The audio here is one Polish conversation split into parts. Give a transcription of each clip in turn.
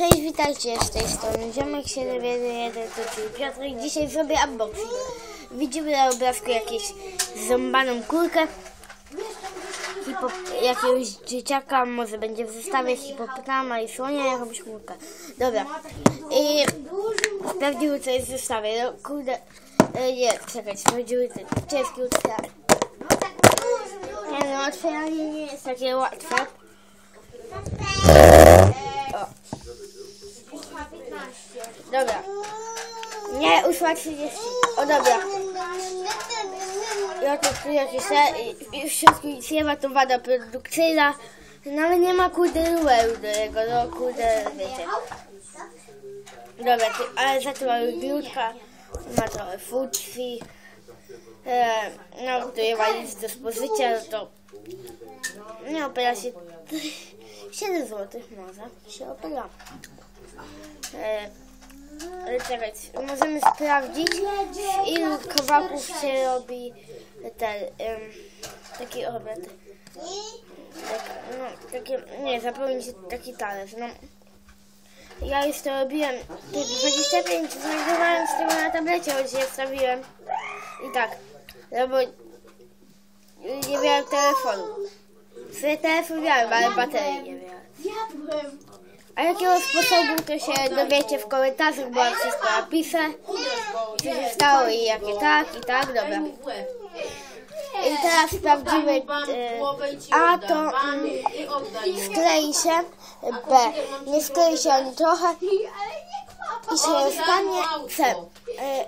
Cześć, witajcie z tej strony Ziomek 711, to czyli Piotr i dzisiaj zrobię unboxing. Widzimy na obrazku jakieś ząbaną kulkę hipo, jakiegoś dzieciaka, może będzie w zestawie hipopotama i słonia jakąś kulkę. Dobra, i sprawdziły co jest w zestawie, no kurde, e, nie, czekaj, sprawdziły co jest kulka. Nie no, otwieranie nie jest takie łatwe. Dobra. Nie, ósma 30. O dobra. Ja to tu i wszystko nic nie ma, to wada produkcyjna. No ale nie ma kurde do niego, no kurde, wiecie. Dobra, ty, ale za to mamy ma trochę fucji. E, no, nic do spożycia, no to nie opera się 7 zł może się opera. E, czekać, możemy sprawdzić ilu kawałków się robi ten em, taki obiad. Tak, no, takie, nie, się taki talerz. No. Ja już to robiłem te 25, znajdowałem z tego na tablecie, choć je wstawiłem. I tak, no bo nie miałem telefonu. Sobie telefon miałem, ale baterii nie miałem. A jakiego sposobu to się dowiecie w komentarzach, bo ja wszystko napiszę. Co się stało i jakie tak i tak, dobra. I teraz sprawdzimy e, A to mm, sklei się, B nie sklei się ani trochę i się rozstanie, C e,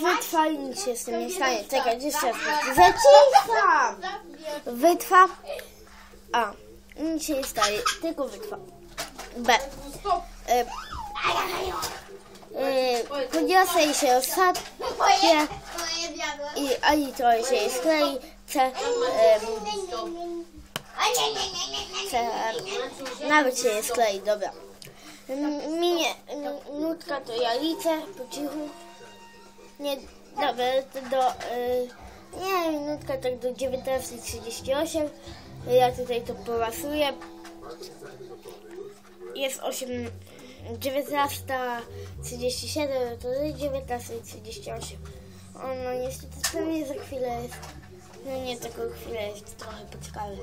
wytrwa i nic się z tym nie stanie. Czekaj, jeszcze raz. Zacisza! Wytrwa, A nic się nie stanie, tylko wytrwa. B. E, e, podniosę i się rozsadnie i ani trochę się nie sklei. C. E, C. Nawet się nie sklei, dobra. Minie nutka to ja licę po cichu. Nie, to do... E, nie, minutka tak do 19.38. Ja tutaj to porasuję jest 8, 19.37, to jest 19.38. O no niestety pewnie za chwilę jest. No nie taką chwilę jest, trochę poczekamy.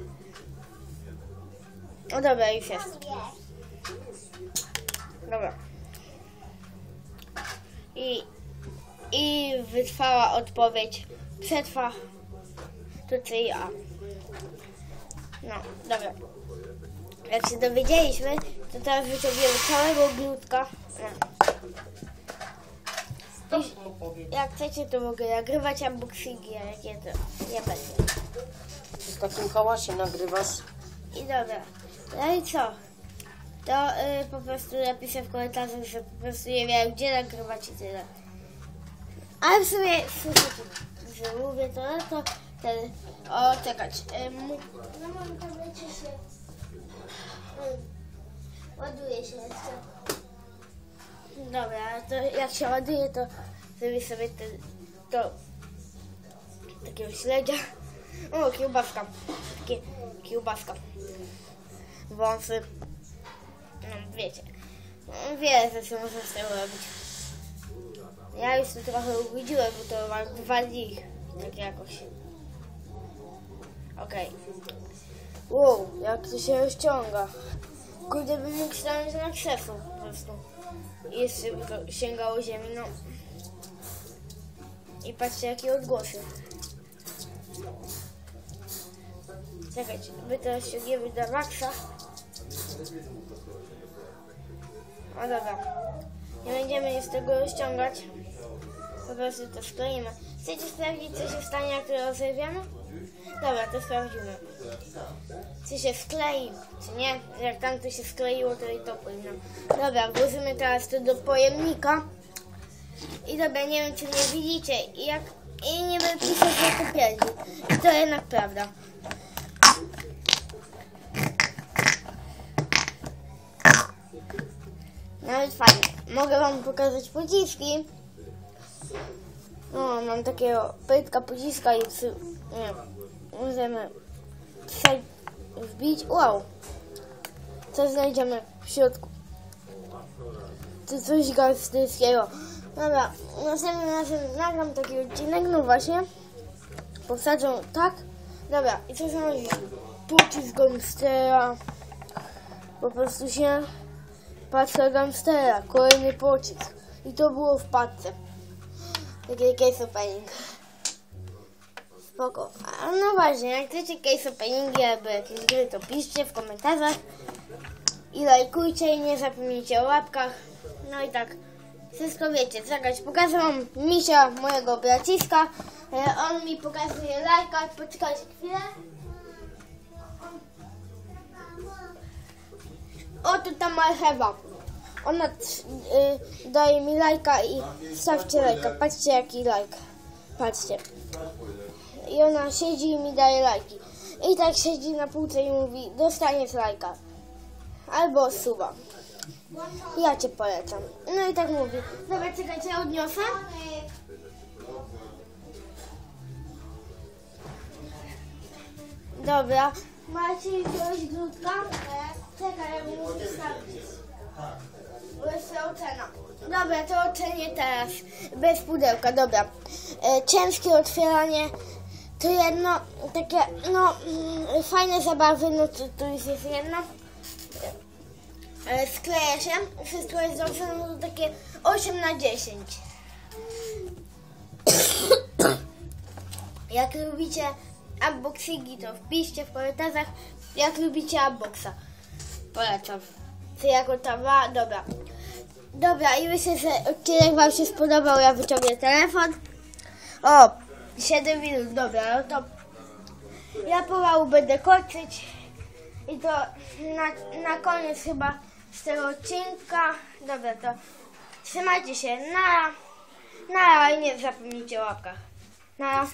O dobra, już jest. Dobra. I, i wytrwała odpowiedź. Przetrwa. To C i A. No, dobra. Jak się dowiedzieliśmy, to teraz wyciągniemy całego glutka. No. I Jak chcecie, to mogę nagrywać unboxingi, a jak nie, to nie będę. W takim hałasie nagrywasz. I dobra. No i co? To y, po prostu napiszę w komentarzach, że po prostu nie wiem gdzie nagrywać i tyle. Ale w sumie że mówię to, no to ten... O, czekać. Mu- na moim tablecie się... y, ładuje się jeszcze. Dobra, to jak się ładuje, to zrobię sobie ten... to... takiego śledzia. O, kiełbaska. Takie kiełbaska. Wąsy. No, wiecie. No, Wiele rzeczy można z tego robić. Ja już to trochę uwidziłem, bo to ma dwa dni. Tak jakoś. Okej. Wow, jak to się rozciąga. Kurde, bym mógł stanąć na krzesło po prostu. I jeszcze by to sięgało ziemi, no. I patrzcie, jakie odgłosy. Czekajcie, my teraz ściągniemy do maksa. O dobra. Nie będziemy już tego rozciągać. Po prostu to skleimy. Chcecie sprawdzić, co się stanie, jak to rozerwiemy? Dobra, to sprawdzimy. Czy się sklei, czy nie? Jak tam to się skleiło, to i to powinno. Dobra, włożymy teraz to do pojemnika. I dobra, nie wiem, czy mnie widzicie. I jak... I nie będę pisać, że to pierdzi. To jednak prawda. Nawet fajnie. Mogę wam pokazać pociski. No, mam takiego pytka pociska i psy, nie, możemy wsadzić, wbić. Wow! Co znajdziemy w środku? czy coś gangsterskiego. Dobra, następnym razem nagram taki odcinek, no właśnie. Posadzą tak. Dobra, i co sądzisz? Pocisk gangstera. Po prostu się patrzę gangstera, kolejny pocisk. I to było w paczce. Takie case opening. Spoko. A no właśnie, jak chcecie case openingi albo jakieś gry, to piszcie w komentarzach. I lajkujcie i nie zapomnijcie o łapkach. No i tak, wszystko wiecie. Czekać, pokażę wam misia mojego braciska. E, On mi pokazuje lajka. Poczekajcie chwilę. O, tu ta marchewa. Ona y, daje mi lajka i stawcie lajka. Patrzcie jaki lajk. Patrzcie. I ona siedzi i mi daje lajki. I tak siedzi na półce i mówi, dostaniesz lajka. Albo suba. Ja cię polecam. No i tak mówi. Dobra, czekajcie, ja odniosę. Dobra. Macie jakiegoś grudka? Czekaj, ja muszę sprawdzić. Dobra, to ocenię teraz. Bez pudełka, dobra. E, ciężkie otwieranie. To jedno, takie, no, mm, fajne zabawy, no to, to już jest jedno. E, skleja się, wszystko jest dobrze, no to takie 8 na 10. Jak lubicie unboxingi, to wpiszcie w komentarzach, jak lubicie unboxa. Polecam. Ty jako tawa, dobra. Dobra, i myślę, że odcinek Wam się spodobał, ja wyciągnę telefon. O, 7 minut, dobra, no to ja pomału będę kończyć. I to na, na koniec chyba z tego odcinka. Dobra, to trzymajcie się. Na, na i nie zapomnijcie o łapkach. Na.